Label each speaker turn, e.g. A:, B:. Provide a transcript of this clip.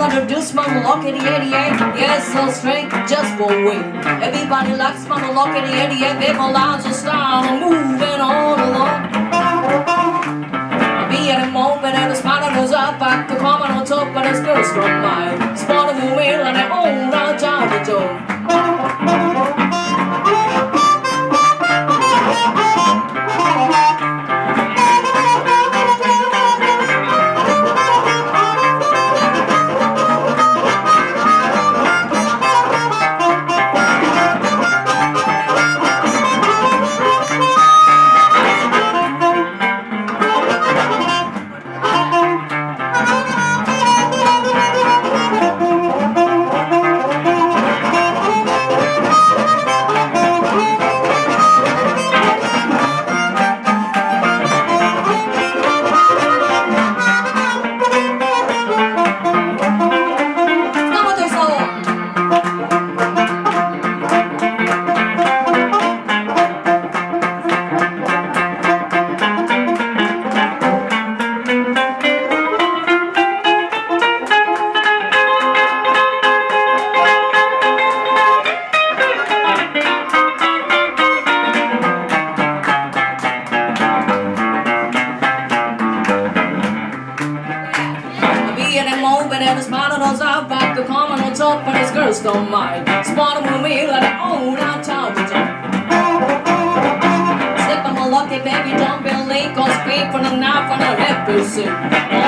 A: mean introduce my Rocket 88. Yes, so straight, just for wait. Everybody likes my Rocket 88. They go lounge and style, moving all along. Be at a moment and the spot goes up back to come on top and it's girls from mine. Spot of a wheel and I own a job to do. A and the spot goes up back to come on top and his girls don't mind. Spot with me like an old out town to jump. Slip on my lucky baby, don't be late, cause pay for the knife on on the